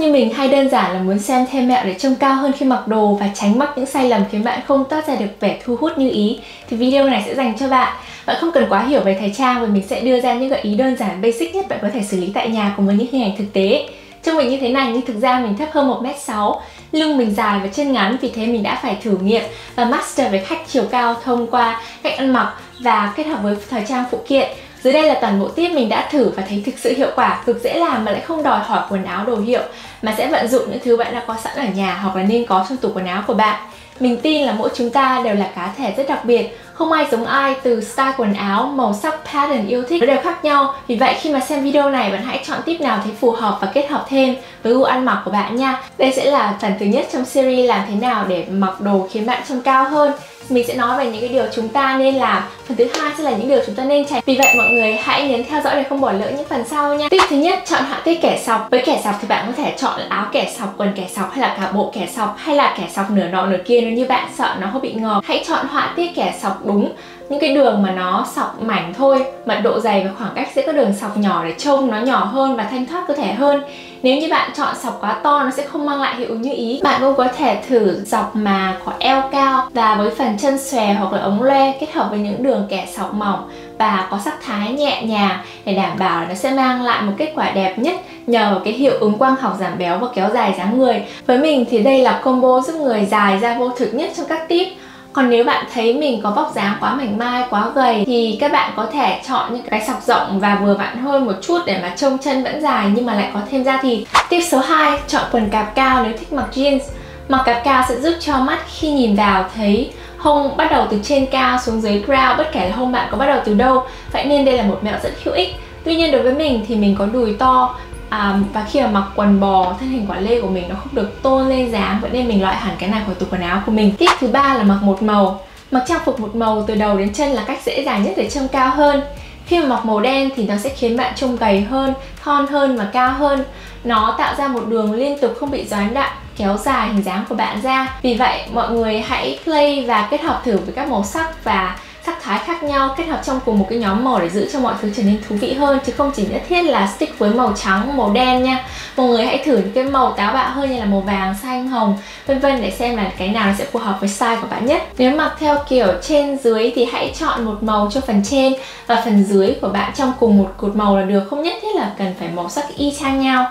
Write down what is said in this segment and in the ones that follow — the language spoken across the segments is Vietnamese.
Như mình hay đơn giản là muốn xem thêm mẹo để trông cao hơn khi mặc đồ và tránh mắc những sai lầm khiến bạn không toát ra được vẻ thu hút như ý, thì video này sẽ dành cho bạn. Bạn không cần quá hiểu về thời trang và mình sẽ đưa ra những gợi ý đơn giản, basic nhất bạn có thể xử lý tại nhà cùng với những hình ảnh thực tế. Trông mình như thế này nhưng thực ra mình thấp hơn 1m6 Lưng mình dài và chân ngắn, vì thế mình đã phải thử nghiệm và master về khách chiều cao thông qua cách ăn mặc và kết hợp với thời trang phụ kiện. Dưới đây là toàn bộ tip mình đã thử và thấy thực sự hiệu quả, cực dễ làm mà lại không đòi hỏi quần áo đồ hiệu mà sẽ vận dụng những thứ bạn đã có sẵn ở nhà hoặc là nên có trong tủ quần áo của bạn. Mình tin là mỗi chúng ta đều là cá thể rất đặc biệt không ai giống ai từ style quần áo, màu sắc, pattern yêu thích nó đều khác nhau. Vì vậy khi mà xem video này bạn hãy chọn tip nào thấy phù hợp và kết hợp thêm với gu ăn mặc của bạn nha. Đây sẽ là phần thứ nhất trong series làm thế nào để mặc đồ khiến bạn trông cao hơn. Mình sẽ nói về những cái điều chúng ta nên làm. Phần thứ hai sẽ là những điều chúng ta nên tránh. Vì vậy mọi người hãy nhấn theo dõi để không bỏ lỡ những phần sau nha. Tip thứ nhất chọn họa tiết kẻ sọc. Với kẻ sọc thì bạn có thể chọn áo kẻ sọc quần kẻ sọc hay là cả bộ kẻ sọc hay là kẻ sọc nửa nọ nửa kia. Nếu như bạn sợ nó hơi bị ngọt hãy chọn họa tiết kẻ sọc đúng. Những cái đường mà nó sọc mảnh thôi mật độ dày và khoảng cách giữa các đường sọc nhỏ để trông nó nhỏ hơn và thanh thoát cơ thể hơn. Nếu như bạn chọn sọc quá to, nó sẽ không mang lại hiệu ứng như ý. Bạn cũng có thể thử dọc mà có eo cao và với phần chân xòe hoặc là ống loe kết hợp với những đường kẻ sọc mỏng và có sắc thái nhẹ nhàng để đảm bảo là nó sẽ mang lại một kết quả đẹp nhất nhờ vào cái hiệu ứng quang học giảm béo và kéo dài dáng người. Với mình thì đây là combo giúp người dài ra vô thực nhất trong các tip còn nếu bạn thấy mình có vóc dáng quá mảnh mai, quá gầy thì các bạn có thể chọn những cái sọc rộng và vừa vặn hơn một chút để mà trông chân vẫn dài nhưng mà lại có thêm da thịt. Tip số 2, chọn quần cạp cao nếu thích mặc jeans. Mặc cạp cao sẽ giúp cho mắt khi nhìn vào thấy hông bắt đầu từ trên cao xuống dưới ground bất kể là hông bạn có bắt đầu từ đâu vậy nên đây là một mẹo rất hữu ích tuy nhiên đối với mình thì mình có đùi to à, và khi mà mặc quần bò thân hình quả lê của mình nó không được tôn lên dáng vậy nên mình loại hẳn cái này khỏi tủ quần áo của mình. Tip thứ ba là mặc một màu. Mặc trang phục một màu từ đầu đến chân là cách dễ dàng nhất để trông cao hơn. Khi mà mặc màu đen thì nó sẽ khiến bạn trông gầy hơn thon hơn và cao hơn. Nó tạo ra một đường liên tục không bị gián đoạn kéo dài hình dáng của bạn ra. Vì vậy mọi người hãy play và kết hợp thử với các màu sắc và sắc thái khác nhau, kết hợp trong cùng một cái nhóm màu để giữ cho mọi thứ trở nên thú vị hơn. Chứ không chỉ nhất thiết là stick với màu trắng, màu đen nha. Mọi người hãy thử những cái màu táo bạo hơn như là màu vàng, xanh, hồng, vân vân để xem là cái nào nó sẽ phù hợp với size của bạn nhất. Nếu mặc theo kiểu trên dưới thì hãy chọn một màu cho phần trên và phần dưới của bạn trong cùng một cột màu là được. Không nhất thiết là cần phải màu sắc y chang nhau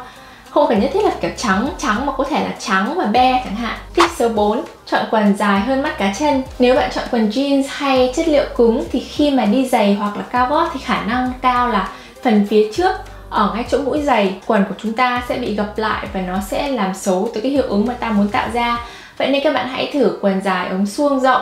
không cần nhất thiết là kiểu trắng trắng mà có thể là trắng và be chẳng hạn. Tip số 4 chọn quần dài hơn mắt cá chân. Nếu bạn chọn quần jeans hay chất liệu cứng thì khi mà đi giày hoặc là cao gót thì khả năng cao là phần phía trước, ở ngay chỗ mũi giày, quần của chúng ta sẽ bị gập lại và nó sẽ làm xấu tới cái hiệu ứng mà ta muốn tạo ra. Vậy nên các bạn hãy thử quần dài ống suông rộng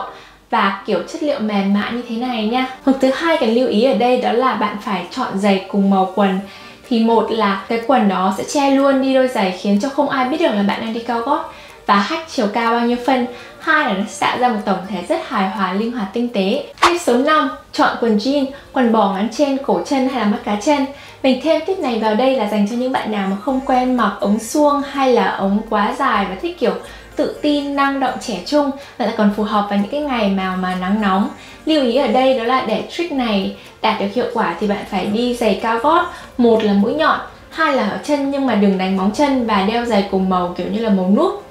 và kiểu chất liệu mềm mại như thế này nha. Hoặc thứ hai cần lưu ý ở đây đó là bạn phải chọn giày cùng màu quần thì một là cái quần đó sẽ che luôn đi đôi giày khiến cho không ai biết được là bạn đang đi cao gót và hách chiều cao bao nhiêu phân. Hai là nó sẽ tạo ra một tổng thể rất hài hòa, linh hoạt, tinh tế. Tip số 5 chọn quần jean, quần bò ngắn trên, cổ chân hay là mắt cá chân mình thêm tip này vào đây là dành cho những bạn nào mà không quen mặc ống suông hay là ống quá dài và thích kiểu tự tin, năng động, trẻ trung và lại còn phù hợp vào những cái ngày mà mà nắng nóng. Lưu ý ở đây đó là để trick này đạt được hiệu quả thì bạn phải đi giày cao gót, một là mũi nhọn, hai là ở chân nhưng mà đừng đánh móng chân và đeo giày cùng màu kiểu như là màu nút.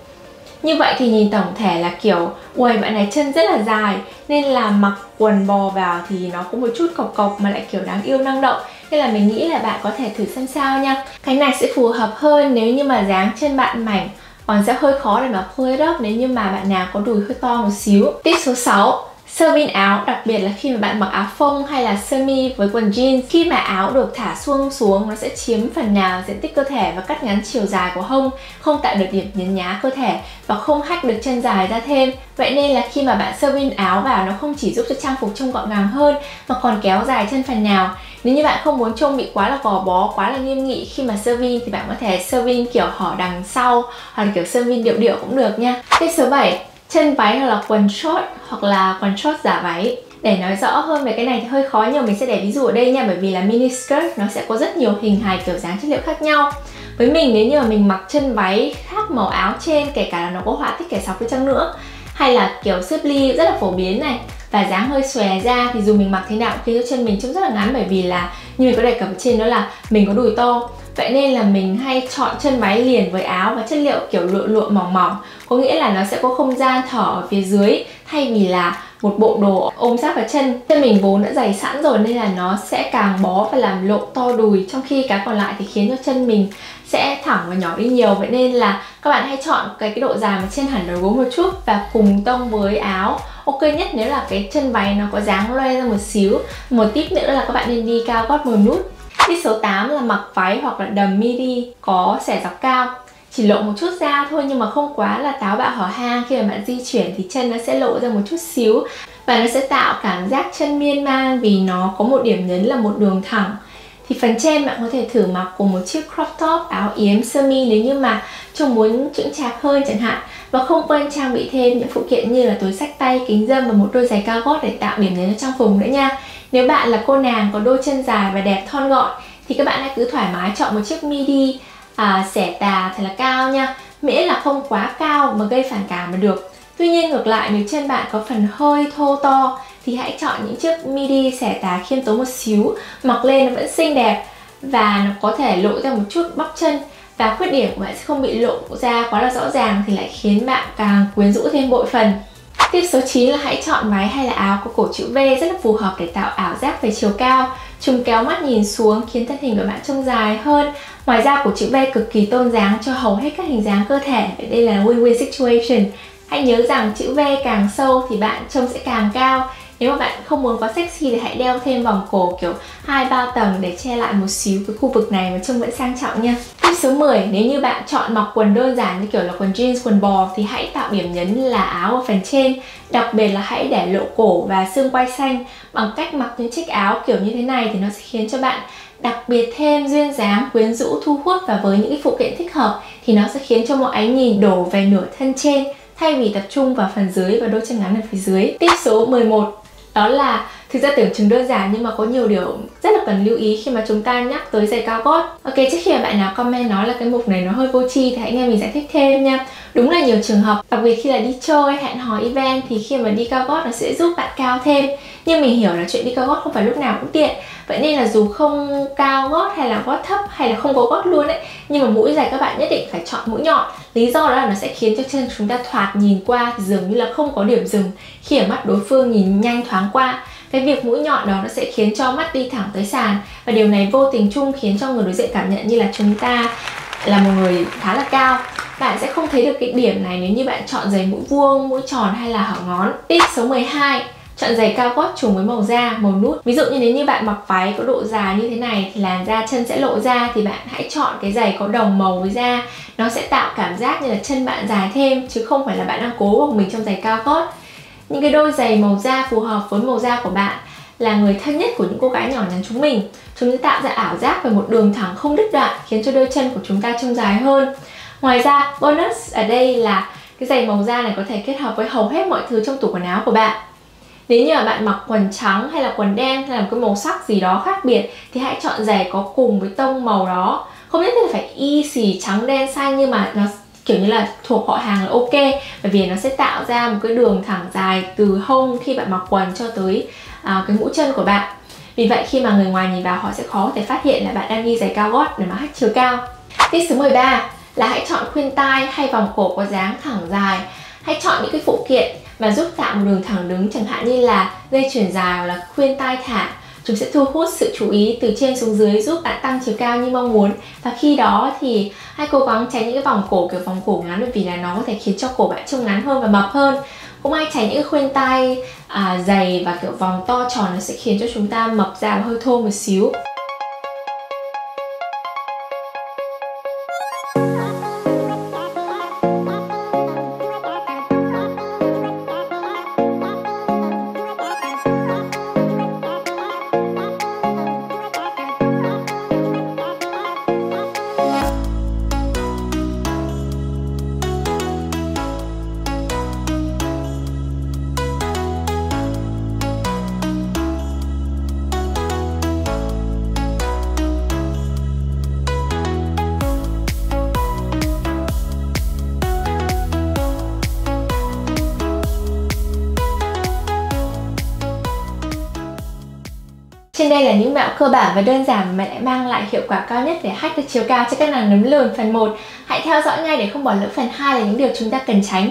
Như vậy thì nhìn tổng thể là kiểu Uầy bạn này chân rất là dài Nên là mặc quần bò vào thì nó cũng một chút cọc cọc mà lại kiểu đáng yêu năng động nên là mình nghĩ là bạn có thể thử xem sao nha. Cái này sẽ phù hợp hơn nếu như mà dáng chân bạn mảnh. Còn sẽ hơi khó để mà pull it up nếu như mà bạn nào có đùi hơi to một xíu. Tip số 6 sơ vin áo, đặc biệt là khi mà bạn mặc áo phông hay là sơ mi với quần jeans khi mà áo được thả xuông xuống, nó sẽ chiếm phần nào diện tích cơ thể và cắt ngắn chiều dài của hông, không tạo được điểm nhấn nhá cơ thể và không hách được chân dài ra thêm. Vậy nên là khi mà bạn sơ vin áo vào, nó không chỉ giúp cho trang phục trông gọn gàng hơn, mà còn kéo dài chân phần nào nếu như bạn không muốn trông bị quá là gò bó, quá là nghiêm nghị, khi mà sơ vin thì bạn có thể sơ vin kiểu hở đằng sau, hoặc là kiểu sơ vin điệu điệu cũng được nha. Cái số 7 chân váy hoặc là quần short, hoặc là quần short giả váy. Để nói rõ hơn về cái này thì hơi khó, nhưng mình sẽ để ví dụ ở đây nha, bởi vì là mini skirt nó sẽ có rất nhiều hình hài kiểu dáng chất liệu khác nhau. Với mình, nếu như mà mình mặc chân váy khác màu áo trên, kể cả là nó có họa tiết kẻ sọc đi chăng nữa, hay là kiểu xếp ly rất là phổ biến này và dáng hơi xòe ra thì dù mình mặc thế nào cũng khiến cho chân mình trông rất là ngắn bởi vì là như mình có đề cập trên đó là mình có đùi to. Vậy nên là mình hay chọn chân váy liền với áo và chất liệu kiểu lụa lụa mỏng mỏng. Có nghĩa là nó sẽ có không gian thở ở phía dưới Thay vì là một bộ đồ ôm sát vào chân. Chân mình vốn đã dày sẵn rồi nên là nó sẽ càng bó và làm lộ to đùi. Trong khi cái còn lại thì khiến cho chân mình sẽ thẳng và nhỏ đi nhiều. Vậy nên là các bạn hãy chọn cái, cái độ dài mà trên hẳn đầu gối một chút Và cùng tông với áo. Ok nhất nếu là cái chân váy nó có dáng loe ra một xíu, Một tip nữa là các bạn nên đi cao gót một nút. Tip số 8 là mặc váy hoặc là đầm midi có xẻ dọc cao. Chỉ lộ một chút da thôi nhưng mà không quá là táo bạo hở hang. Khi mà bạn di chuyển thì chân nó sẽ lộ ra một chút xíu và nó sẽ tạo cảm giác chân miên man vì nó có một điểm nhấn là một đường thẳng thì phần trên bạn có thể thử mặc cùng một chiếc crop top áo yếm sơ mi nếu như mà trông muốn chững chạc hơn chẳng hạn. Và không quên trang bị thêm những phụ kiện như là túi sách tay, kính dâm và một đôi giày cao gót để tạo điểm nhấn cho trang phục nữa nha. Nếu bạn là cô nàng có đôi chân dài và đẹp thon gọn thì các bạn hãy cứ thoải mái chọn một chiếc midi à, xẻ tà thật là cao nha. Miễn là không quá cao mà gây phản cảm mà được. Tuy nhiên ngược lại nếu chân bạn có phần hơi thô to thì hãy chọn những chiếc midi xẻ tà khiêm tốn một xíu, mặc lên nó vẫn xinh đẹp và nó có thể lộ ra một chút bắp chân và khuyết điểm của bạn sẽ không bị lộ ra quá là rõ ràng thì lại khiến bạn càng quyến rũ thêm bội phần Tip số 9 là hãy chọn váy hay là áo có cổ chữ V rất là phù hợp để tạo ảo giác về chiều cao. Chúng kéo mắt nhìn xuống khiến thân hình của bạn trông dài hơn. Ngoài ra, cổ chữ V cực kỳ tôn dáng cho hầu hết các hình dáng cơ thể. Đây là win-win situation. Hãy nhớ rằng chữ V càng sâu thì bạn trông sẽ càng cao nếu mà bạn không muốn quá sexy thì hãy đeo thêm vòng cổ kiểu hai ba tầng để che lại một xíu cái khu vực này mà trông vẫn sang trọng nha Tip số 10 nếu như bạn chọn mặc quần đơn giản như kiểu là quần jeans, quần bò thì hãy tạo điểm nhấn là áo ở phần trên đặc biệt là hãy để lộ cổ và xương quai xanh bằng cách mặc những chiếc áo kiểu như thế này thì nó sẽ khiến cho bạn đặc biệt thêm duyên dáng, quyến rũ, thu hút và với những phụ kiện thích hợp thì nó sẽ khiến cho mọi ánh nhìn đổ về nửa thân trên thay vì tập trung vào phần dưới và đôi chân ngắn ở phía dưới. Tip số 11 đó là thực ra tưởng chừng đơn giản nhưng mà có nhiều điều rất là cần lưu ý khi mà chúng ta nhắc tới giày cao gót. Ok, trước khi mà bạn nào comment nói là cái mục này nó hơi vô tri thì hãy nghe mình giải thích thêm nha. Đúng là nhiều trường hợp, đặc biệt khi là đi chơi, hẹn hò event thì khi mà đi cao gót nó sẽ giúp bạn cao thêm. Nhưng mình hiểu là chuyện đi cao gót không phải lúc nào cũng tiện. Vậy nên là dù không cao gót hay là gót thấp hay là không có gót luôn ấy, nhưng mà mũi giày các bạn nhất định phải chọn mũi nhọn. Lý do đó là nó sẽ khiến cho chân chúng ta thoạt nhìn qua dường như là không có điểm dừng khi ở mắt đối phương nhìn nhanh thoáng qua cái việc mũi nhọn đó nó sẽ khiến cho mắt đi thẳng tới sàn. Và điều này vô tình chung khiến cho người đối diện cảm nhận như là chúng ta là một người khá là cao. Bạn sẽ không thấy được cái điểm này nếu như bạn chọn giày mũi vuông, mũi tròn hay là hở ngón. Tip số 12 Chọn giày cao gót trùng với màu da, màu nút. Ví dụ như nếu như bạn mặc váy có độ dài như thế này thì làn da chân sẽ lộ ra thì bạn hãy chọn cái giày có đồng màu với da. Nó sẽ tạo cảm giác như là chân bạn dài thêm chứ không phải là bạn đang cố gồng mình trong giày cao gót. Những cái đôi giày màu da phù hợp với màu da của bạn là người thân nhất của những cô gái nhỏ nhắn chúng mình. Chúng sẽ tạo ra ảo giác về một đường thẳng không đứt đoạn khiến cho đôi chân của chúng ta trông dài hơn. Ngoài ra, bonus ở đây là cái giày màu da này có thể kết hợp với hầu hết mọi thứ trong tủ quần áo của bạn. Nếu như là bạn mặc quần trắng hay là quần đen hay là một cái màu sắc gì đó khác biệt thì hãy chọn giày có cùng với tông màu đó. Không nhất thiết là phải y xì trắng đen xanh nhưng mà nó kiểu như là thuộc họ hàng là ok bởi vì nó sẽ tạo ra một cái đường thẳng dài từ hông khi bạn mặc quần cho tới à, cái mũi chân của bạn. Vì vậy khi mà người ngoài nhìn vào họ sẽ khó thể phát hiện là bạn đang đi giày cao gót để mà hách chiều cao. Tip số 13 là hãy chọn khuyên tai hay vòng cổ có dáng thẳng dài. Hãy chọn những cái phụ kiện mà giúp tạo một đường thẳng đứng chẳng hạn như là dây chuyền dài hoặc là khuyên tai thả chúng sẽ thu hút sự chú ý từ trên xuống dưới giúp bạn tăng chiều cao như mong muốn. Và khi đó thì hãy cố gắng tránh những cái vòng cổ kiểu vòng cổ ngắn bởi vì là nó có thể khiến cho cổ bạn trông ngắn hơn và mập hơn. Cũng hay tránh những khuyên tai à, dày và kiểu vòng to tròn nó sẽ khiến cho chúng ta mập ra và hơi thô một xíu. Trên đây là những mẹo cơ bản và đơn giản mà lại mang lại hiệu quả cao nhất để hack được chiều cao cho các nàng nấm lùn phần 1 Hãy theo dõi ngay để không bỏ lỡ phần 2 là những điều chúng ta cần tránh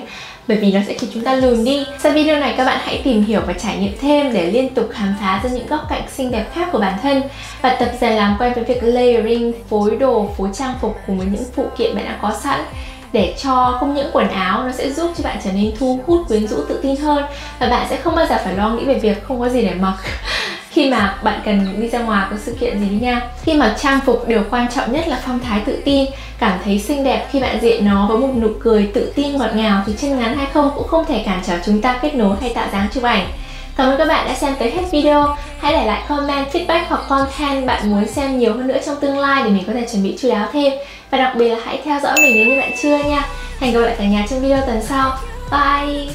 bởi vì nó sẽ khiến chúng ta lùn đi. Sau video này các bạn hãy tìm hiểu và trải nghiệm thêm để liên tục khám phá ra những góc cạnh xinh đẹp khác của bản thân. Và tập dần làm quen với việc layering, phối đồ, phối trang phục cùng với những phụ kiện bạn đã có sẵn để cho không những quần áo nó sẽ giúp cho bạn trở nên thu hút quyến rũ tự tin hơn và bạn sẽ không bao giờ phải lo nghĩ về việc không có gì để mặc khi mà bạn cần đi ra ngoài có sự kiện gì nha khi mà trang phục điều quan trọng nhất là phong thái tự tin cảm thấy xinh đẹp khi bạn diện nó với một nụ cười tự tin ngọt ngào thì chân ngắn hay không cũng không thể cản trở chúng ta kết nối hay tạo dáng chụp ảnh Cảm ơn các bạn đã xem tới hết video. Hãy để lại comment, feedback hoặc content bạn muốn xem nhiều hơn nữa trong tương lai để mình có thể chuẩn bị chú đáo thêm. Và đặc biệt là hãy theo dõi mình nếu như bạn chưa nha. Hẹn gặp lại cả nhà trong video tuần sau. Bye!